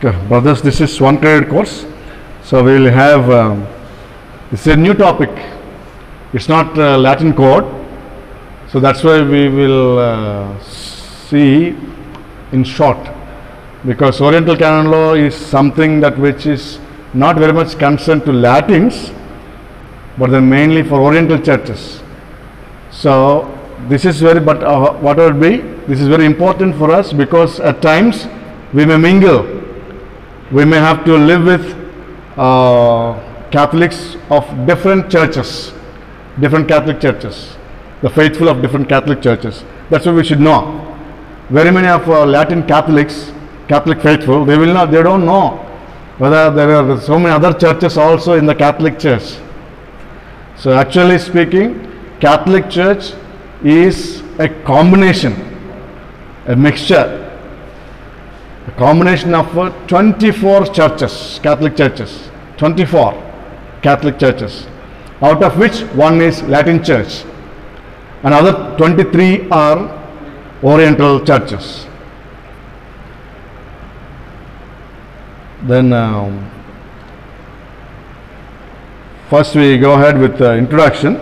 Brothers, this is one credit course. So we will have, um, a new topic. It's not uh, Latin code. So that's why we will uh, see in short. Because Oriental Canon Law is something that which is not very much concerned to Latins, but then mainly for Oriental churches. So this is very, but uh, whatever it be, this is very important for us because at times we may mingle, we may have to live with uh, Catholics of different churches, different Catholic churches, the faithful of different Catholic churches. That's what we should know. Very many of uh, Latin Catholics, Catholic faithful, they will not, they don't know whether there are so many other churches also in the Catholic Church. So actually speaking, Catholic Church is a combination, a mixture, a combination of uh, 24 churches, Catholic churches, 24 Catholic churches, out of which one is Latin Church, another 23 are Oriental churches. Then um, first we go ahead with the introduction.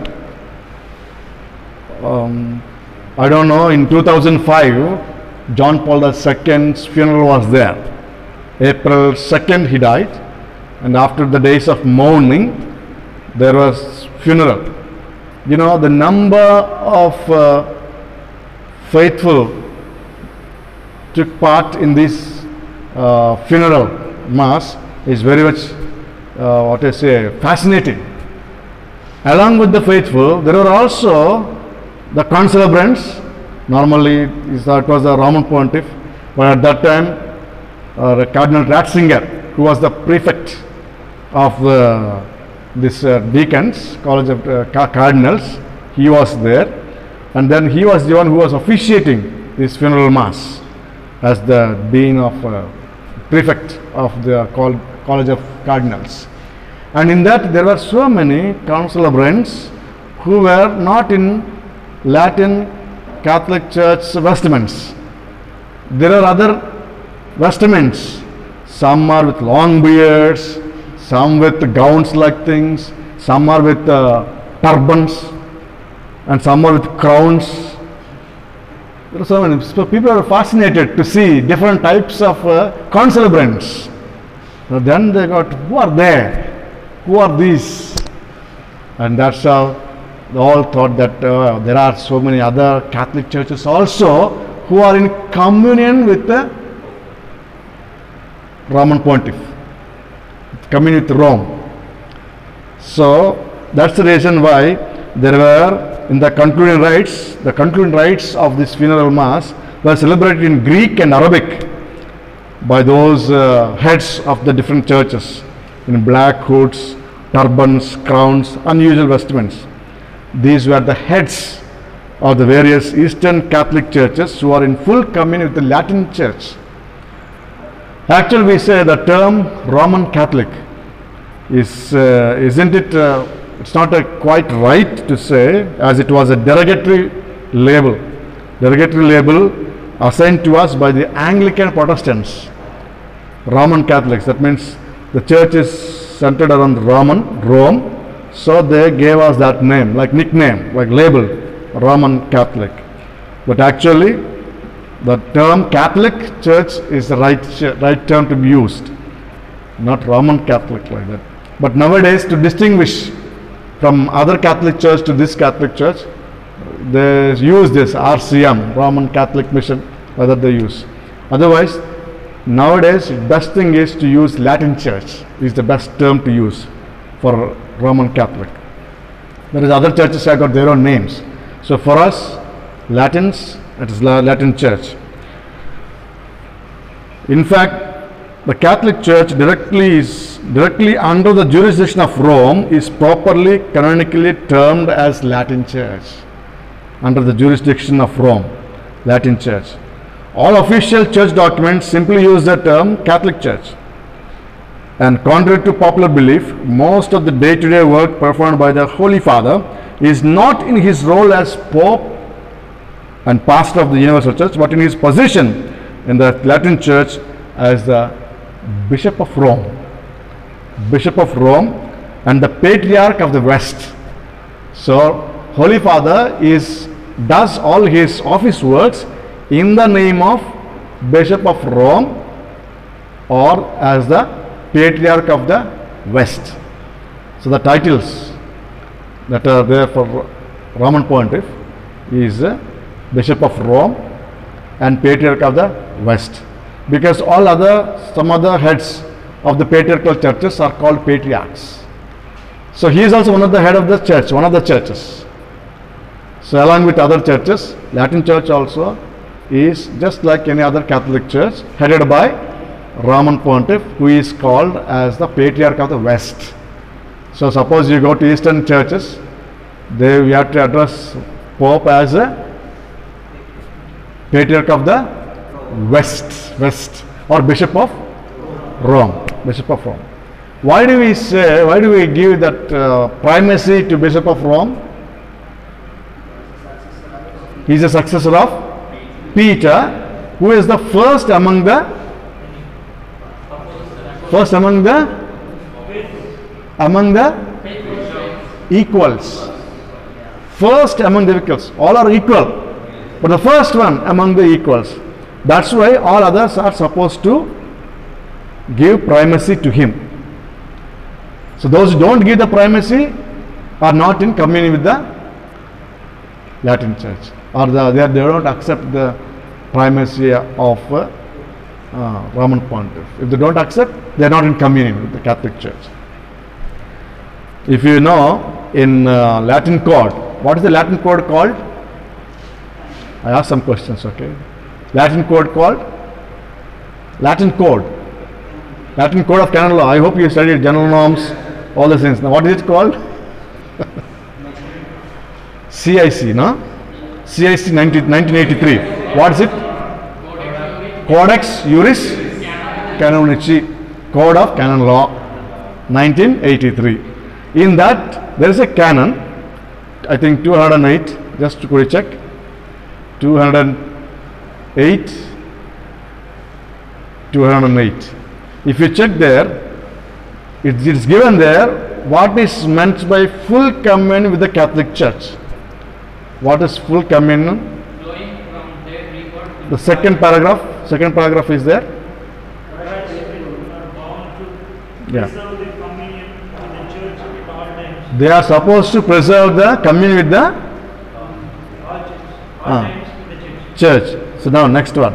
Um, I don't know, in 2005, John Paul II's funeral was there. April 2nd, he died, and after the days of mourning, there was funeral. You know, the number of uh, faithful took part in this uh, funeral mass is very much, uh, what I say, fascinating. Along with the faithful, there were also the concelebrants. Normally, it was a Roman pontiff, but at that time, uh, Cardinal Ratzinger, who was the prefect of the, this uh, deacons, College of uh, Ca- Cardinals, he was there, and then he was the one who was officiating this funeral mass as the dean of uh, prefect of the col- College of Cardinals. And in that, there were so many council concelebrants who were not in Latin Catholic Church vestments. There are other vestments. Some are with long beards, some with gowns like things, some are with uh, turbans, and some are with crowns. There are so many. So people are fascinated to see different types of uh, concelebrants. So then they got, who are they? Who are these? And that's how they all thought that uh, there are so many other Catholic churches also who are in communion with the Roman Pontiff, communion with Rome. So that's the reason why there were in the concluding rites, the concluding rites of this funeral mass were celebrated in Greek and Arabic by those uh, heads of the different churches in black hoods, turbans, crowns, unusual vestments. These were the heads of the various Eastern Catholic churches who are in full communion with the Latin Church. Actually, we say the term Roman Catholic is, uh, isn't it, uh, it's not quite right to say as it was a derogatory label. Derogatory label assigned to us by the Anglican Protestants, Roman Catholics. That means the church is centered around Roman, Rome, so they gave us that name, like nickname, like label, Roman Catholic. But actually, the term Catholic Church is the right, right term to be used, not Roman Catholic like that. But nowadays, to distinguish from other Catholic Church to this Catholic Church, they use this RCM, Roman Catholic Mission, whether they use. Otherwise, nowadays, best thing is to use Latin Church, is the best term to use for Roman Catholic. There is other churches have got their own names. So for us, Latins, it is La- Latin Church. In fact, the Catholic Church directly is directly under the jurisdiction of Rome is properly canonically termed as Latin Church. Under the jurisdiction of Rome, Latin Church. All official church documents simply use the term Catholic Church. And contrary to popular belief, most of the day to day work performed by the Holy Father is not in his role as Pope and pastor of the Universal Church, but in his position in the Latin Church as the Bishop of Rome. Bishop of Rome and the Patriarch of the West. So, Holy Father is does all his office works in the name of Bishop of Rome or as the Patriarch of the West. So, the titles that are there for Roman Pontiff is uh, Bishop of Rome and Patriarch of the West. Because all other, some other heads of the patriarchal churches are called patriarchs. So he is also one of the head of the church, one of the churches. So along with other churches, Latin Church also is just like any other Catholic church, headed by Roman Pontiff, who is called as the Patriarch of the West. So suppose you go to Eastern churches, they we have to address Pope as a Patriarch of the West, West, or Bishop of Rome, Bishop of Rome. Why do we say, why do we give that uh, primacy to Bishop of Rome? He is a successor of Peter, who is the first among the first among the among the equals. First among the equals. All are equal. But the first one among the equals. That's why all others are supposed to give primacy to him. So those who don't give the primacy are not in communion with the Latin Church, or the, they, they don't accept the primacy of uh, uh, Roman Pontiff. If they don't accept, they are not in communion with the Catholic Church. If you know, in uh, Latin code, what is the Latin code called? I asked some questions, okay? Latin code called? Latin code. Latin code of canon law. I hope you studied general norms, all the things. Now, what is it called? CIC, no? CIC 19, 1983. What is it? Codex Juris Canonici, Code of Canon Law, 1983. In that, there is a canon, I think 208, just to quickly check. 208, 208. If you check there, it is given there what is meant by full communion with the Catholic Church. What is full communion? flowing from their rebirth to The second paragraph, second paragraph is there. Whereas they are bound to Yeah. preserve the communion with the church at all times. They are supposed to preserve the communion with the All church, all Ah. the church. church. So now next one.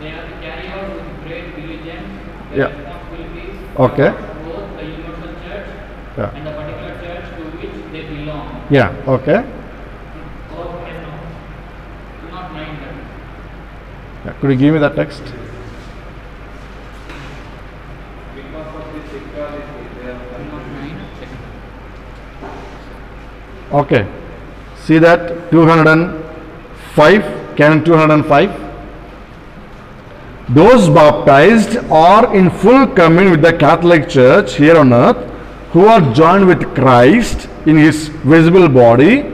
they are yeah. carry out with great diligence their Yeah. responsibilities Okay. towards both the universal church Yeah. and the particular church to which they belong. Yeah. Okay. Or cannot, do not mind them. Yeah. Could you give me that text? Okay. See that 205, canon 205. Those baptized are in full communion with the Catholic Church here on earth who are joined with Christ in his visible body.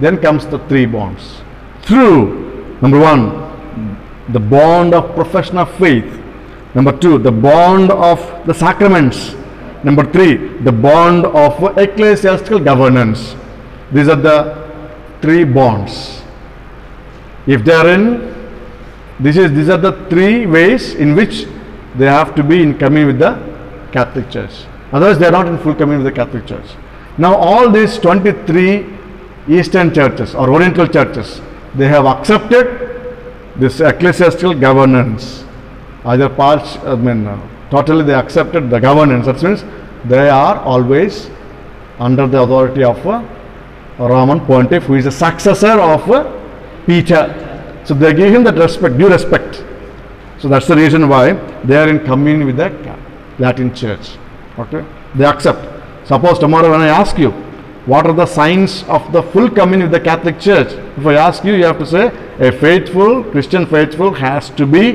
Then comes the three bonds. Through, number one, the bond of profession of faith. Number two, the bond of the sacraments. Number three, the bond of ecclesiastical governance. These are the three bonds. If they are in, this is these are the three ways in which they have to be in communion with the Catholic Church. Otherwise, they are not in full communion with the Catholic Church. Now, all these 23 Eastern churches or Oriental churches, they have accepted this ecclesiastical governance. Either parts, I mean, uh, totally they accepted the governance. That means they are always under the authority of a Roman pontiff who is a successor of uh, Peter. So they give him that respect, due respect. So that's the reason why they are in communion with the Latin Church. Okay, they accept. Suppose tomorrow when I ask you, what are the signs of the full communion with the Catholic Church? If I ask you, you have to say a faithful Christian faithful has to be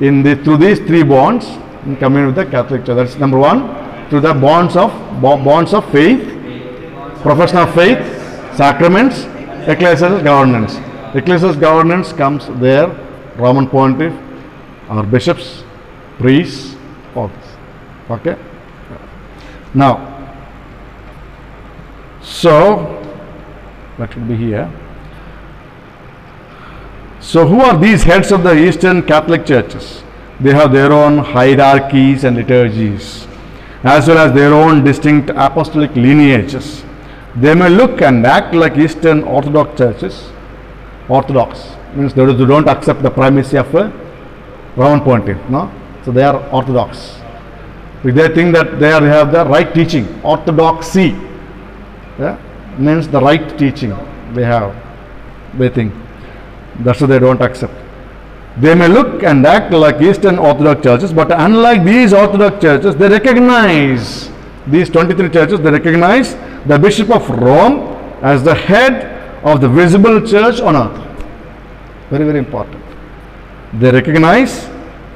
in the through these three bonds in communion with the Catholic Church. That's number one. Through the bonds of bonds of faith, profession of faith, sacraments, ecclesiastical governance. Ecclesiastical governance comes there, Roman pontiff, our bishops, priests, all this. Okay? Now, so, that should be here. So, who are these heads of the Eastern Catholic churches? They have their own hierarchies and liturgies, as well as their own distinct apostolic lineages. They may look and act like Eastern Orthodox churches. Orthodox means those who don't accept the primacy of a Roman pontiff, no? So they are Orthodox. If they think that they are- have the right teaching, orthodoxy, yeah, means the right teaching they have, they think. That's why they don't accept. They may look and act like Eastern Orthodox churches, but unlike these Orthodox churches, they recognize these 23 churches, they recognize the Bishop of Rome as the head of the visible church on earth. Very, very important. They recognize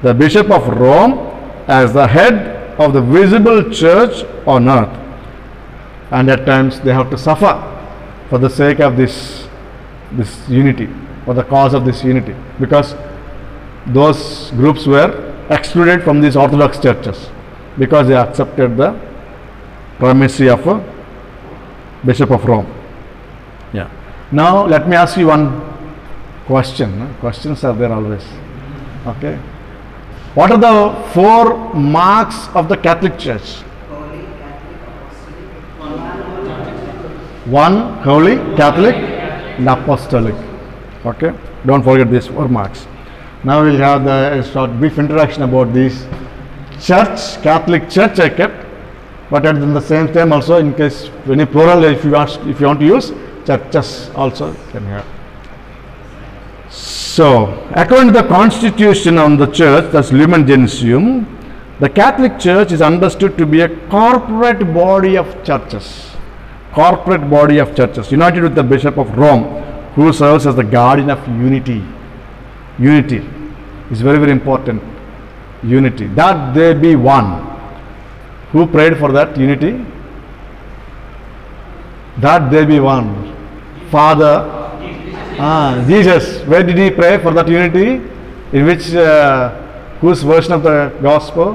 the Bishop of Rome as the head of the visible church on earth. And at times they have to suffer for the sake of this, this unity, for the cause of this unity. Because those groups were excluded from these Orthodox churches because they accepted the primacy of a Bishop of Rome. Yeah. Now let me ask you one question. Questions are there always. Okay. What are the four marks of the Catholic Church? Holy, Catholic, Apostolic, One, holy, Catholic, and apostolic. Okay. Don't forget these four marks. Now we'll have the short brief introduction about this church, Catholic Church I kept, but at the same time also in case any plural if you ask if you want to use churches also can have. So, according to the constitution on the church, that's Lumen Gentium, the Catholic Church is understood to be a corporate body of churches. Corporate body of churches, united with the Bishop of Rome, who serves as the guardian of unity. Unity is very, very important. Unity. That they be one. Who prayed for that unity? That they be one. Father, Ah, Jesus, where did he pray for that unity? In which, uh, whose version of the gospel?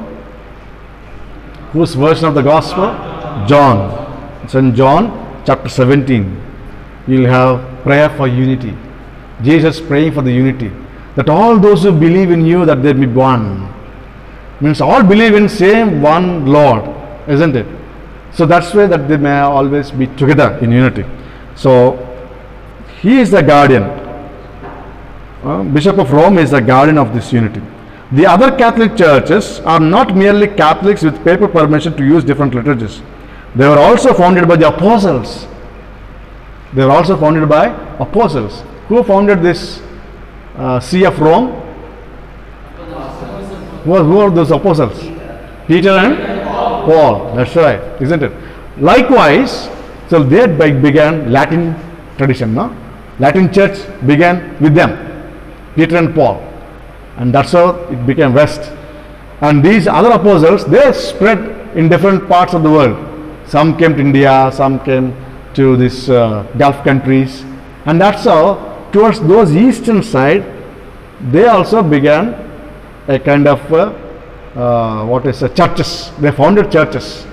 Whose version of the gospel? John. In John chapter 17. You'll have prayer for unity. Jesus praying for the unity. That all those who believe in you, that they be one. Means all believe in same one Lord, isn't it? So that's why that they may always be together in unity. So he is the guardian. Uh, Bishop of Rome is the guardian of this unity. The other Catholic churches are not merely Catholics with paper permission to use different liturgies. They were also founded by the apostles. They were also founded by apostles. Who founded this uh, See of Rome? Who are, who are those apostles? Peter and Paul. That's right, isn't it? Likewise, so they be- began Latin tradition, no? Latin church began with them, Peter and Paul, and that's how it became West. And these other apostles, they spread in different parts of the world. Some came to India, some came to these uh, Gulf countries, and that's how towards those eastern side, they also began a kind of uh, uh, what is uh, churches. They founded churches.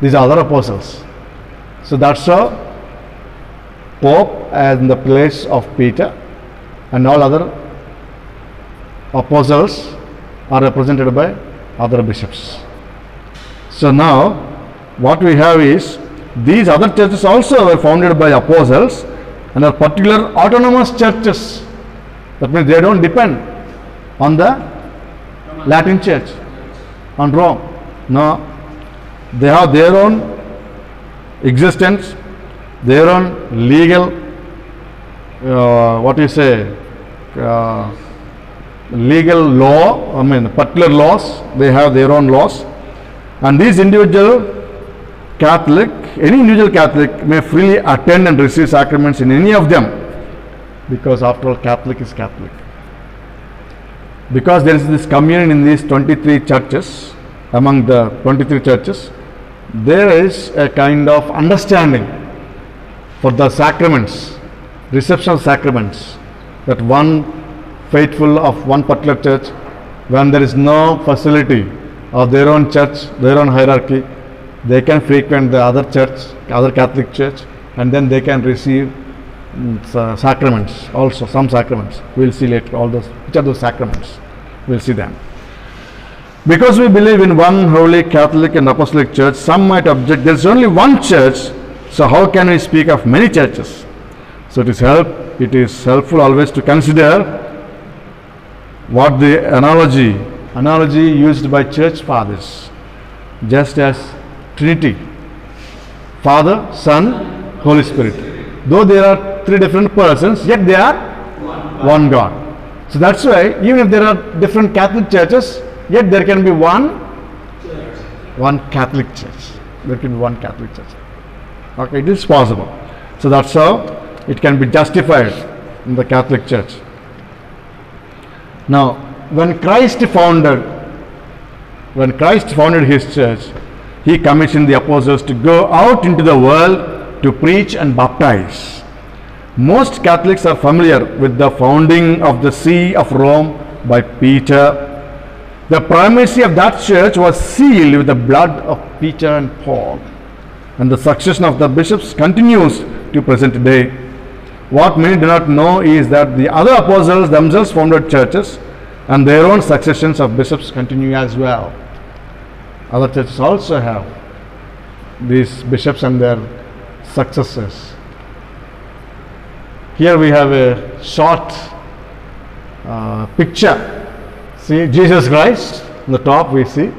These other apostles. So that's how Pope as in the place of Peter and all other apostles are represented by other bishops. So now what we have is these other churches also were founded by apostles and are particular autonomous churches. That means they don't depend on the Latin church, on Rome. No, they have their own existence, their own legal, uh, what you say, uh, legal law, I mean, particular laws, they have their own laws. And these individual Catholic, any individual Catholic may freely attend and receive sacraments in any of them because after all Catholic is Catholic. Because there is this communion in these 23 churches, among the 23 churches, there is a kind of understanding for the sacraments, reception of sacraments, that one faithful of one particular church when there is no facility of their own church, their own hierarchy, they can frequent the other church, other Catholic church, and then they can receive mm, sacraments also, some sacraments. We'll see later all those, which are those sacraments. We'll see them. Because we believe in one holy Catholic and Apostolic Church, some might object there is only one church, so how can we speak of many churches? So it is help it is helpful always to consider what the analogy analogy used by church fathers, just as Trinity, Father, Son, Holy Spirit. Though there are three different persons, yet they are one God. So that's why even if there are different Catholic churches, yet there can be one one Catholic church. There can be one Catholic church. Okay, it is possible. So that's how it can be justified in the Catholic Church. Now, when Christ founded, when Christ founded his church, he commissioned the apostles to go out into the world to preach and baptize. Most Catholics are familiar with the founding of the See of Rome by Peter. The primacy of that church was sealed with the blood of Peter and Paul. And the succession of the bishops continues to present day. What many do not know is that the other apostles themselves founded churches and their own successions of bishops continue as well. Other churches also have these bishops and their successors. Here we have a short uh, picture. See Jesus Christ on the top we see.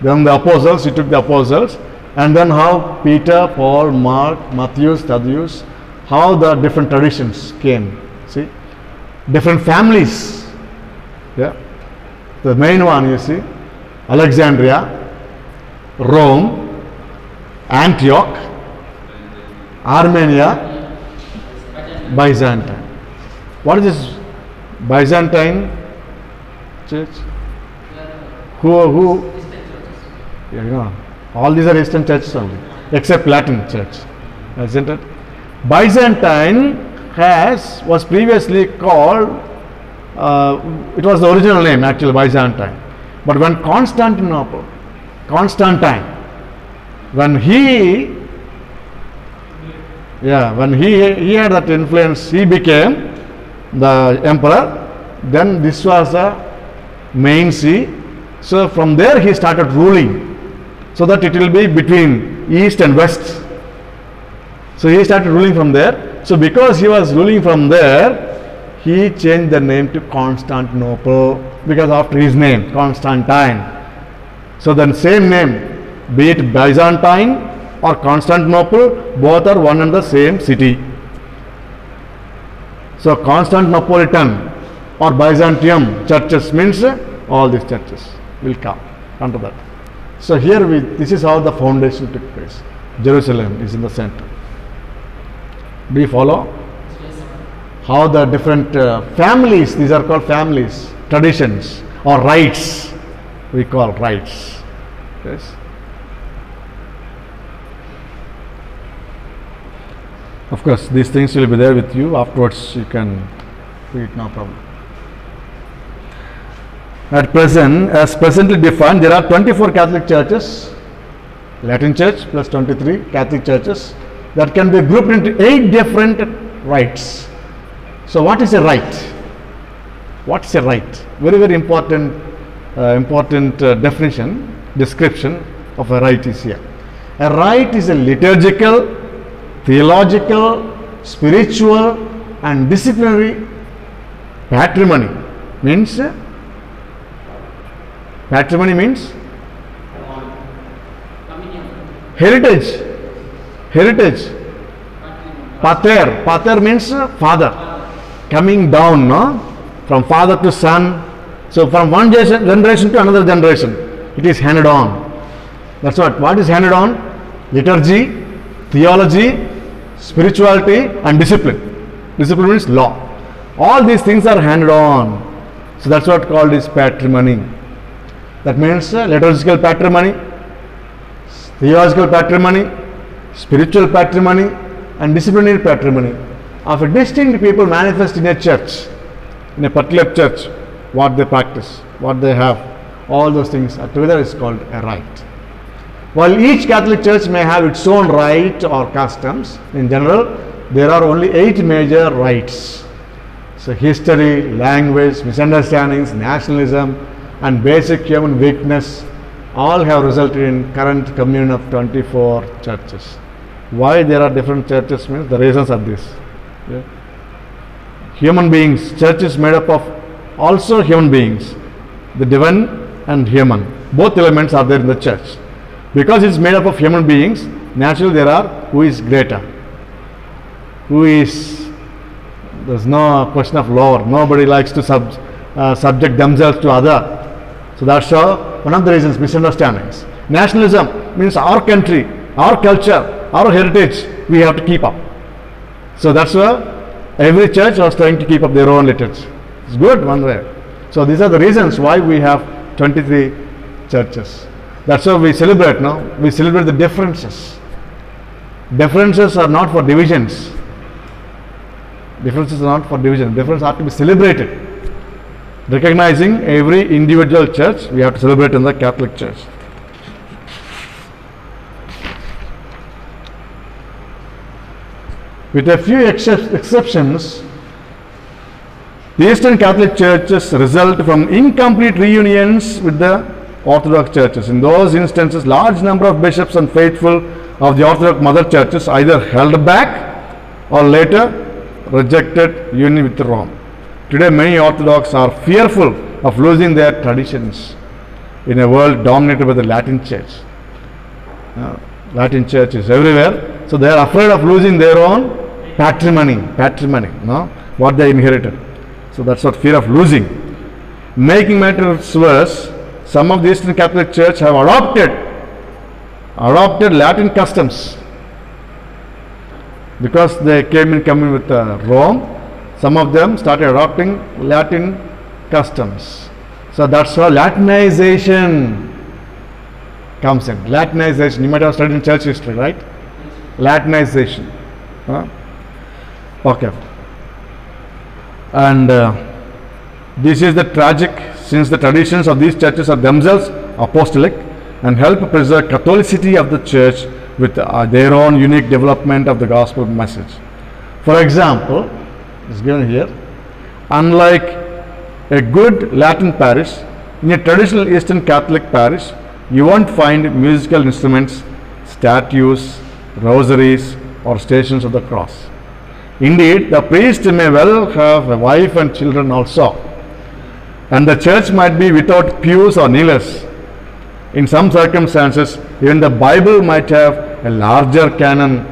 Then the apostles, he took the apostles, and then how Peter, Paul, Mark, Matthew, Thaddeus, how the different traditions came. See, different families. Yeah, the main one you see, Alexandria, Rome, Antioch, Armenia, Byzantine. What is this Byzantine church? Who who? Yeah, all these are Eastern churches only, except Latin church, isn't it? Byzantine has was previously called. Uh, it was the original name actually Byzantine, but when Constantinople, Constantine, when he yeah, when he he had that influence, he became the emperor. Then this was the main see. So from there he started ruling, so that it will be between east and west. So he started ruling from there. So because he was ruling from there, he changed the name to Constantinople because after his name, Constantine. So then same name, be it Byzantine or Constantinople, both are one and the same city. So Constantinopolitan or Byzantium churches means all these churches will come under that. So here we, this is how the foundation took place. Jerusalem is in the center. Do you follow? How the different uh, families, these are called families, traditions or rites, we call rites. Yes. Of course, these things will be there with you. Afterwards, you can read, no problem. At present, as presently defined, there are 24 Catholic churches, Latin Church plus 23 Catholic churches that can be grouped into eight different rites. So, what is a rite? What is a rite? Very, very important, important uh, definition, description of a rite is here. A rite is a liturgical, theological, spiritual, and disciplinary patrimony. Means uh, patrimony means heritage. Heritage. Pater. Pater means uh, father. Coming down, no? From father to son. So from one generation to another generation, it is handed on. That's what. What is handed on? Liturgy, theology, spirituality, and discipline. Discipline means law. All these things are handed on. So that's what called is patrimony. That means uh, liturgical patrimony, theological patrimony, spiritual patrimony, and disciplinary patrimony of a distinct people manifest in a church, in a particular church. What they practice, what they have, all those things are together is called a rite. While each Catholic church may have its own rite or customs, in general, there are only eight major rites. So, history, language, misunderstandings, nationalism, and basic human weakness all have resulted in current communion of 24 churches. Why there are different churches means the reasons are this. Yeah. Human beings, churches made up of also human beings, the divine and human. Both elements are there in the church. Because it's made up of human beings, naturally there are who is greater, who is there's no question of lower. Nobody likes to sub, uh, subject themselves to other. So that's one of the reasons misunderstandings. Nationalism means our country, our culture, our heritage. We have to keep up. So that's why every church was trying to keep up their own liturgy. It's good one way. So these are the reasons why we have 23 churches. That's why we celebrate now. We celebrate the differences. Differences are not for divisions. Differences are not for division. Differences are to be celebrated. Recognizing every individual church, we have to celebrate in the Catholic Church. With a few excep- exceptions, the Eastern Catholic churches result from incomplete reunions with the Orthodox churches. In those instances, large number of bishops and faithful of the Orthodox mother churches either held back or later rejected union with Rome. Today, many Orthodox are fearful of losing their traditions in a world dominated by the Latin Church. Uh, Latin Church is everywhere, so they are afraid of losing their own patrimony, patrimony, no, what they inherited. So that's what fear of losing. Making matters worse, some of the Eastern Catholic Church have adopted adopted Latin customs because they came in coming with uh, Rome. Some of them started adopting Latin customs. So that's how Latinization comes in. Latinization. You might have studied in church history, right? Latinization. Huh? Okay. And uh, this is the tragic since the traditions of these churches are themselves apostolic and help preserve Catholicity of the church with uh, their own unique development of the gospel message. For example, is given here, unlike a good Latin parish, in a traditional Eastern Catholic parish, you won't find musical instruments, statues, rosaries, or stations of the cross. Indeed, the priest may well have a wife and children also, and the church might be without pews or kneelers. In some circumstances, even the Bible might have a larger canon.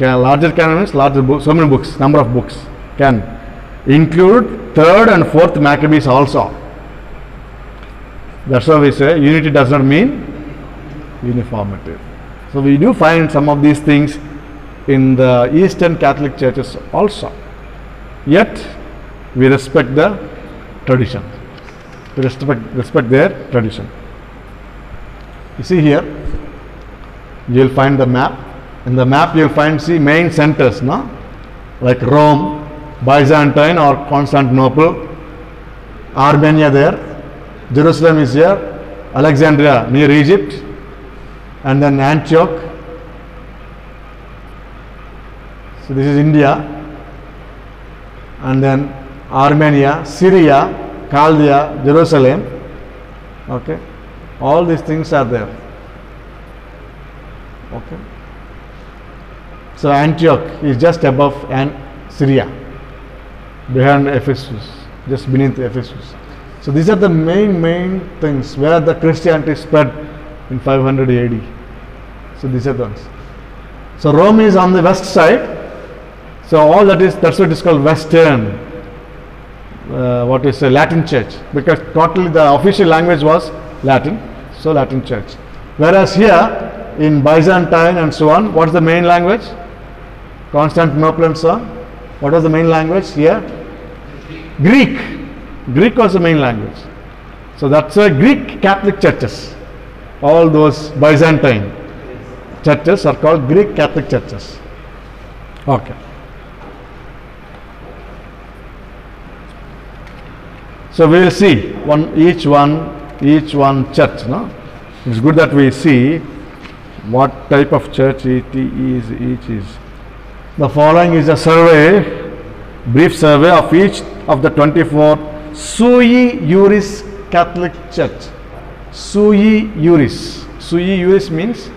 Larger canon means larger books, so many books, number of books can include third and fourth Maccabees also. That's why we say unity does not mean uniformity. So we do find some of these things in the Eastern Catholic churches also. Yet we respect the tradition. We respect, respect their tradition. You see here, you will find the map. In the map, you will find see main centers, no? Like Rome, Byzantine or Constantinople, Armenia there, Jerusalem is here, Alexandria near Egypt, and then Antioch. This is India, and then Armenia, Syria, Chaldea, Jerusalem. Okay, all these things are there. Okay. So Antioch is just above and Syria, behind Ephesus, just beneath Ephesus. So these are the main main things where the Christianity spread in 500 AD. So these are the ones. So Rome is on the west side. So all that is that's what is called Western. Uh, what is a Latin church because totally the official language was Latin. So Latin church. Whereas here in Byzantine and so on, what is the main language? Constantinople and so on. What was the main language here? Greek. Greek was the main language. So that's why Greek Catholic churches, all those Byzantine churches are called Greek Catholic churches. Okay. So we will see one each one each one church. No, it's good that we see what type of church it is each is. The following is a survey, brief survey of each of the 24 sui juris Catholic Church. Sui juris. Sui juris means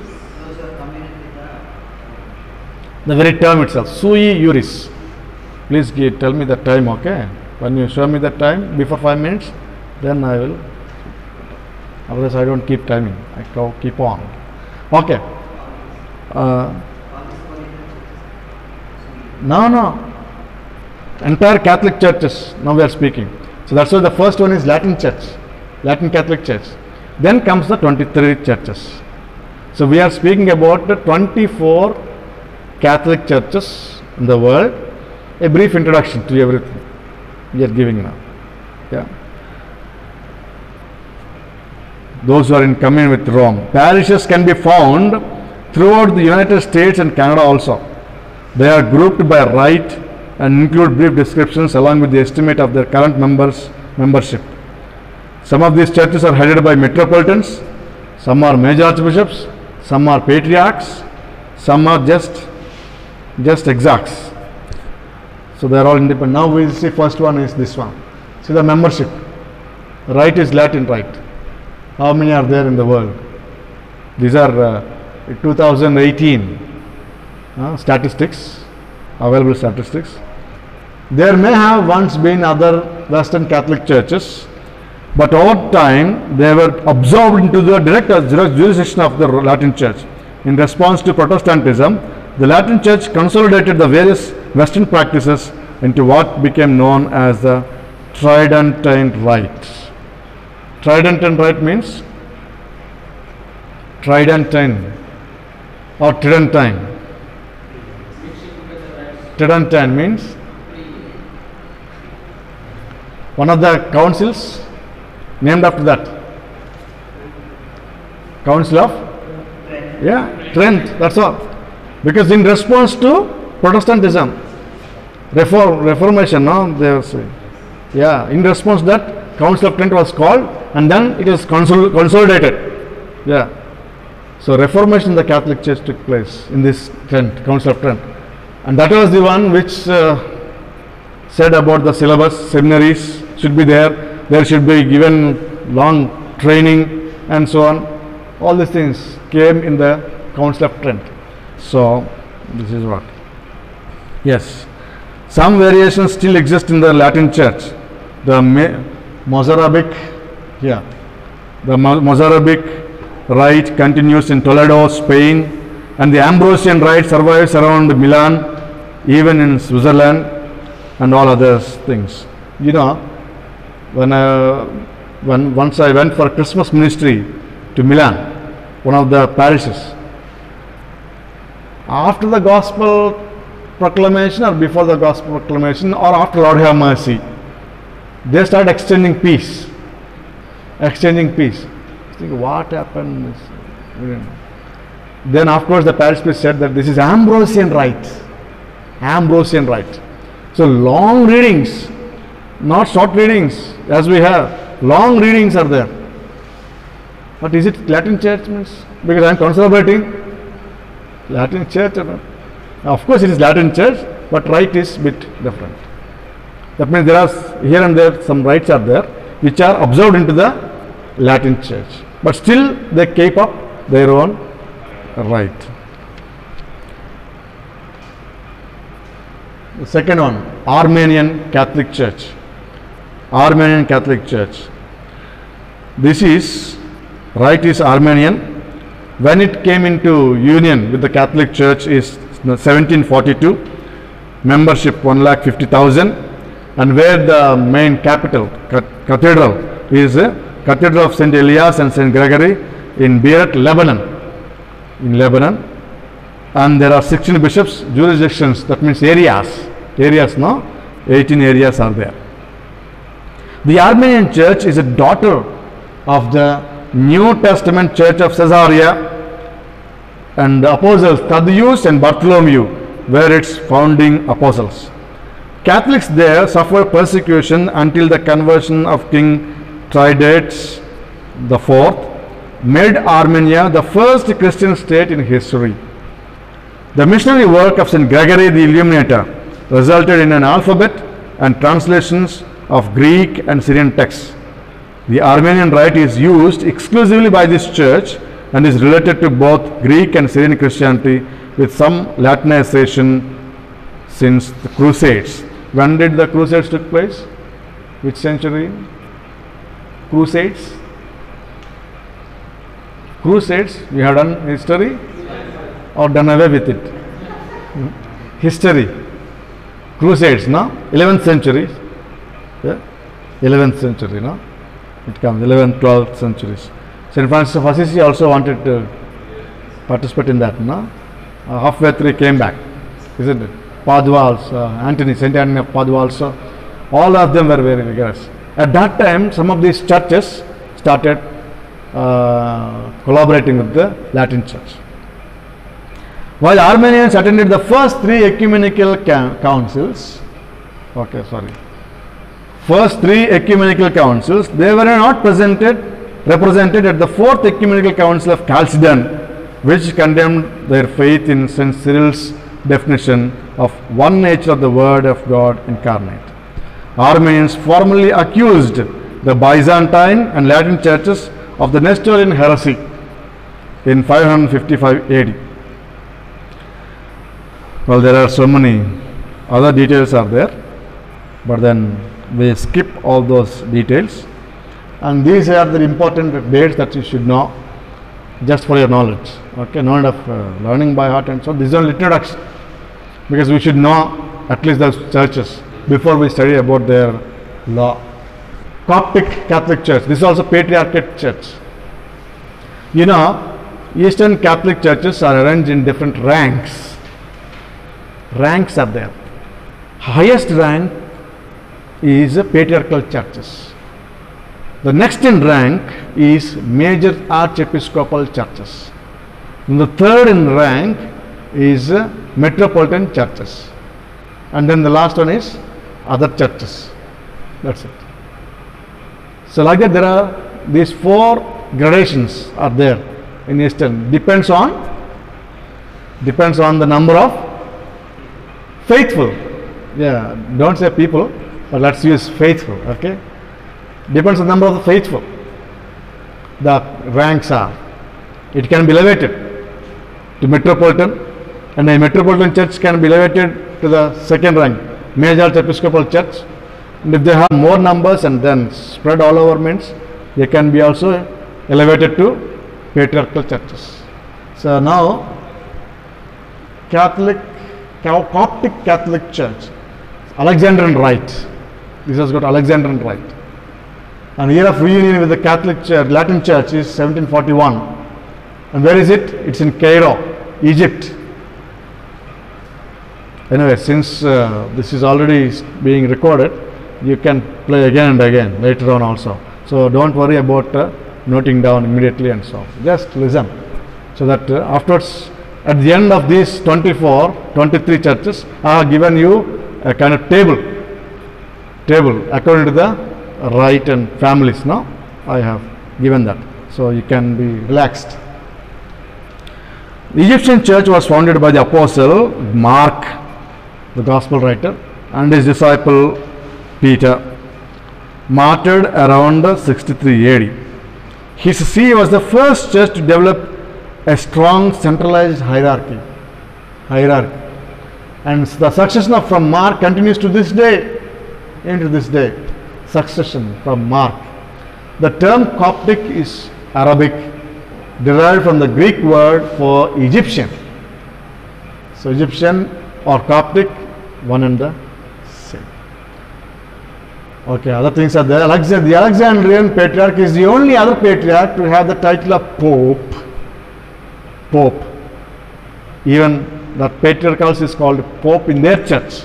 the very term itself. Sui juris. Please give, tell me the time, okay? When you show me the time before five minutes, then I will. Otherwise, I don't keep timing. I go keep on. Okay. Uh, no, no. Entire Catholic churches. Now we are speaking. So that's why the first one is Latin Church, Latin Catholic Church. Then comes the 23 churches. So we are speaking about the 24 Catholic churches in the world. A brief introduction to everything we are giving now. Yeah. Those who are in commune with Rome. Parishes can be found throughout the United States and Canada also. They are grouped by rite and include brief descriptions along with the estimate of their current members membership. Some of these churches are headed by metropolitans, some are major archbishops, some are patriarchs, some are just just exarchs. So they are all independent. Now we will see first one is this one. See the membership. Rite is Latin rite. How many are there in the world? These are uh, 2018 uh, statistics, available statistics. There may have once been other Western Catholic churches, but over time they were absorbed into the direct jurisdiction of the Latin Church. In response to Protestantism, the Latin Church consolidated the various Western practices into what became known as the Tridentine Rite. Tridentine Rite means Tridentine or Tridentine. Tridentine means one of the councils named after that. Council of yeah, Trent, that's all. Because in response to Protestantism, Reform, Reformation, no, they. Yeah, in response that, Council of Trent was called and then it was consol- consolidated. Yeah. So Reformation in the Catholic Church took place in this Trent, Council of Trent. And that was the one which uh, said about the syllabus, seminaries should be there, there should be given long training and so on. All these things came in the Council of Trent. So, this is what. Yes. Some variations still exist in the Latin Church. The Mozarabic, yeah, the Mozarabic rite continues in Toledo, Spain, and the Ambrosian rite survives around Milan, even in Switzerland, and all other things. You know, when I, when once I went for Christmas ministry to Milan, one of the parishes. After the gospel proclamation or before the gospel proclamation or after Lord have mercy, they start exchanging peace. Exchanging peace. Think what happened? Then of afterwards the parish priest said that this is Ambrosian rite. Ambrosian rite. So long readings, not short readings as we have. Long readings are there. But is it Latin church means? Because I am conservating Latin church? Of course it is Latin church, but rite is bit different. That means there are here and there some rites are there which are absorbed into the Latin church. But still they keep up their own rite. The second one, Armenian Catholic Church. Armenian Catholic Church. This is, rite is Armenian. When it came into union with the Catholic Church is 1742, membership 1,50,000 and where the main capital, ca- cathedral is uh, Cathedral of St. Elias and St. Gregory in Beirut, Lebanon. In Lebanon. And there are 16 bishops, jurisdictions, that means areas. Areas, no? 18 areas are there. The Armenian church is a daughter of the New Testament church of Caesarea and the apostles Thaddeus and Bartholomew were its founding apostles. Catholics there suffered persecution until the conversion of King Tridates Fourth made Armenia the first Christian state in history. The missionary work of St. Gregory the Illuminator resulted in an alphabet and translations of Greek and Syrian texts. The Armenian rite is used exclusively by this church and is related to both Greek and Syrian Christianity with some Latinization since the Crusades. When did the Crusades took place? Which century? Crusades? Crusades, we have done history or done away with it? History. Crusades, no? 11th century. Yeah? 11th century, no? It comes 11th, 12th centuries. St. Francis of Assisi also wanted to participate in that, no? Uh, halfway through he came back, isn't it? Padua also, Antony, St. Antony of Padua also, all of them were very vigorous. At that time, some of these churches started uh, collaborating with the Latin Church. While Armenians attended the first three ecumenical councils, okay, sorry, first three ecumenical councils, they were not presented, represented at the fourth ecumenical council of Chalcedon, which condemned their faith in St. Cyril's definition of one nature of the Word of God incarnate. Armenians formally accused the Byzantine and Latin churches of the Nestorian heresy in 555 AD. Well, there are so many other details are there, but then we skip all those details. And these are the important dates that you should know just for your knowledge. Okay, no need of uh, learning by heart and so. This is only introduction because we should know at least those churches before we study about their law. Coptic Catholic Church. This is also Patriarchate Church. You know, Eastern Catholic churches are arranged in different ranks. Ranks are there. Highest rank is Patriarchal churches. The next in rank is major archiepiscopal churches. And the third in rank is uh, metropolitan churches. And then the last one is other churches. That's it. So like that there are these four gradations are there in Eastern. Depends on depends on the number of faithful. Yeah, don't say people, but let's use faithful. Okay, depends on the number of the faithful. The ranks are. It can be elevated to metropolitan, and a metropolitan church can be elevated to the second rank, major episcopal church. And if they have more numbers and then spread all over means, they can be also elevated to patriarchal churches. So now, Catholic, Ca- Coptic Catholic Church, Alexandrian Rite. This has got Alexandrian Rite. And year of reunion with the Catholic Church, Latin Church is 1741. And where is it? It's in Cairo, Egypt. Anyway, since uh, this is already being recorded, you can play again and again later on also. So don't worry about uh, noting down immediately and so on. Just listen. So that uh, afterwards, at the end of these 24, 23 churches, I have given you a kind of table. Table according to the rite and families. now I have given that. So you can be relaxed. The Egyptian church was founded by the apostle Mark, the gospel writer, and his disciple Peter, martyred around 63 AD. His see was the first church to develop a strong centralized hierarchy. Hierarchy. And the succession of from Mark continues to this day, into this day. Succession from Mark. The term Coptic is Arabic, derived from the Greek word for Egyptian. So Egyptian or Coptic, one and the same. Okay, other things are there. Alexander, the Alexandrian patriarch is the only other patriarch to have the title of Pope. Pope. Even that patriarchals is called Pope in their church.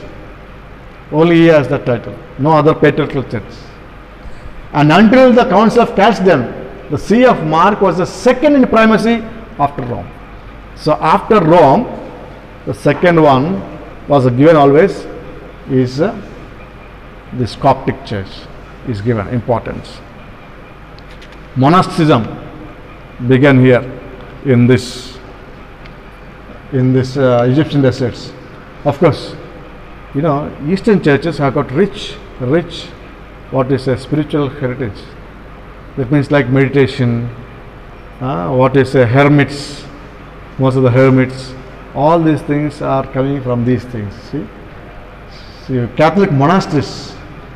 Only he has that title. No other patriarchal church. And until the Council of Chalcedon, the See of Mark was the second in primacy after Rome. So after Rome, the second one was given always is uh, this Coptic church is given importance. Monasticism began here in this in this uh, Egyptian deserts. Of course, you know Eastern churches have got rich, rich, what is a spiritual heritage. That means like meditation, uh, what is a hermits, most of the hermits, all these things are coming from these things. See, see Catholic monasteries.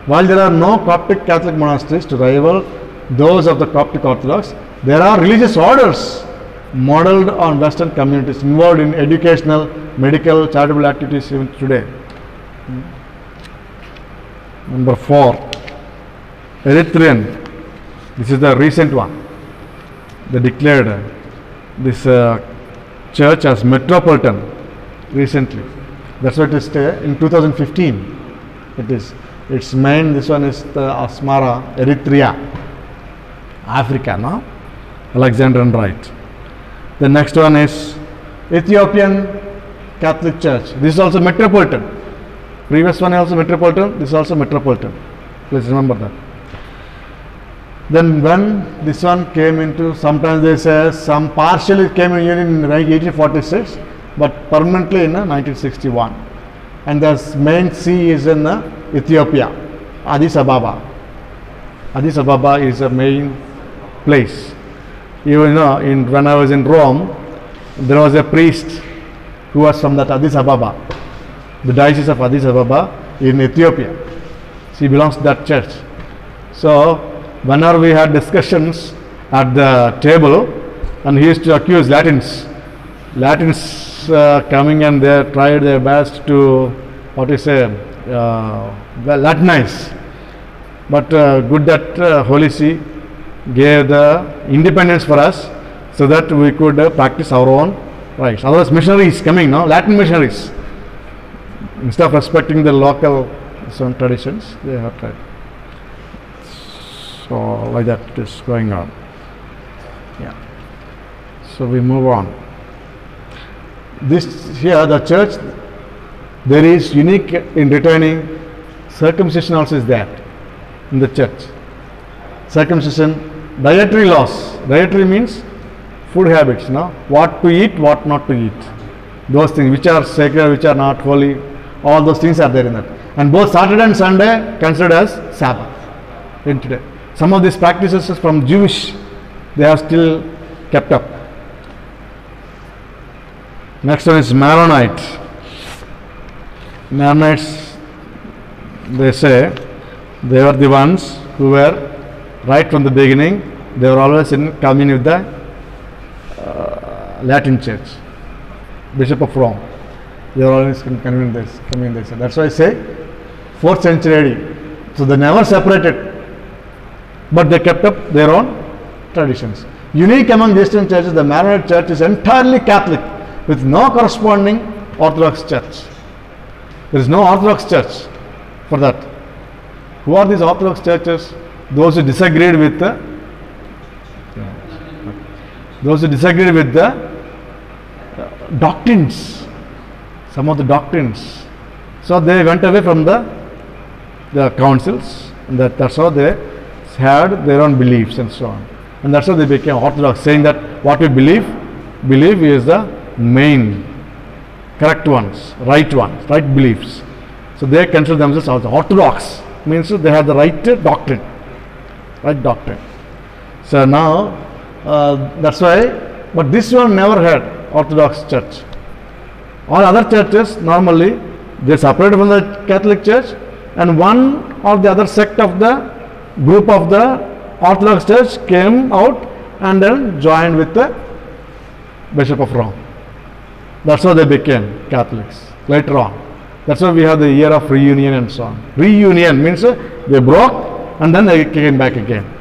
While there are no Coptic Catholic monasteries to rival those of the Coptic Orthodox, there are religious orders modeled on Western communities involved in educational, medical, charitable activities even today. Number four, Eritrean. This is the recent one. They declared this uh, church as metropolitan recently. That's what it is uh, in 2015. It is. Its main, this one is the Asmara, Eritrea, Africa, no? Alexandrian Rite. The next one is Ethiopian Catholic Church. This is also metropolitan. Previous one also metropolitan. This also metropolitan. Please remember that. Then when this one came into, sometimes they say some partially came in in 1846, but permanently in uh, 1961. And the main see is in uh, Ethiopia, Addis Ababa. Addis Ababa is a main place. You know, in, when I was in Rome, there was a priest who was from that Addis Ababa, the diocese of Addis Ababa in Ethiopia. She belongs to that church. So, whenever we had discussions at the table, and he used to accuse Latins, Latins uh, coming and they tried their best to, what you say, uh, well, Latinize. But uh, good that uh, Holy See gave the independence for us so that we could uh, practice our own rites. Otherwise, missionaries coming now, Latin missionaries, instead of respecting the local some traditions, they have tried. So, like that is going on. Yeah. So, we move on. This here, the church, there is unique in retaining circumcision also is there in the church. Circumcision, dietary laws. Dietary means food habits, no? What to eat, what not to eat. Those things which are sacred, which are not holy, all those things are there in that. And both Saturday and Sunday considered as Sabbath in today. Some of these practices from Jewish, they are still kept up. Next one is Maronite. Maronites, they say, they were the ones who were right from the beginning, they were always in communion with the uh, Latin Church, Bishop of Rome. Were always con- communion this, communion this. That's why I say 4th century AD. So they never separated, but they kept up their own traditions. Unique among Eastern churches, the Maronite Church is entirely Catholic with no corresponding Orthodox Church. There is no Orthodox Church for that. Who are these Orthodox churches? Those who disagreed with the those who disagreed with the doctrines, some of the doctrines. So they went away from the the councils, and that, that's how they had their own beliefs and so on. And that's how they became Orthodox, saying that what we believe, believe is the main correct ones, right ones, right beliefs. So they consider themselves as Orthodox, means they have the right doctrine, right doctrine. So now uh, that's why, but this one never had Orthodox Church. All other churches normally they separated from the Catholic Church, and one or the other sect of the group of the Orthodox Church came out and then joined with the Bishop of Rome. That's how they became Catholics later on. That's why we have the year of reunion and so on. Reunion means they broke and then they came back again.